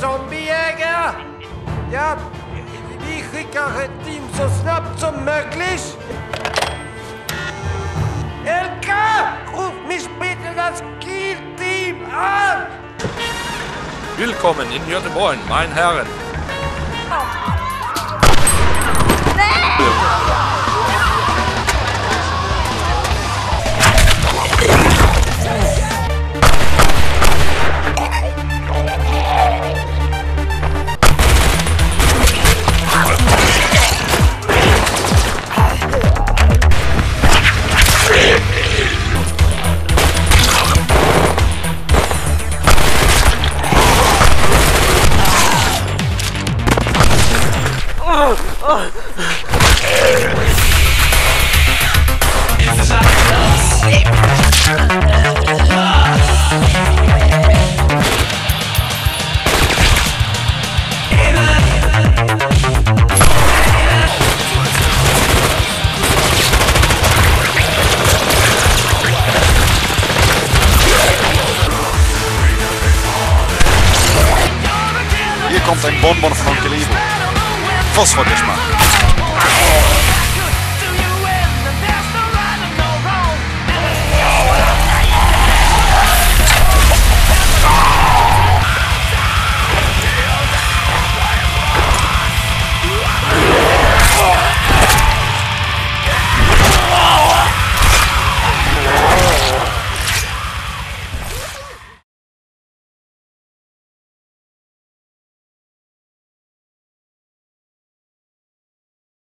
Zombiejäger? Ja, wie schickere Team so schnapp zum möglich? Elka, ruf mich bitte das Kiel-Team an! Willkommen in Göteborg, meine Herren. Oh. Nee! Komt een bonbon van Calibre. Phosphorgeschmack.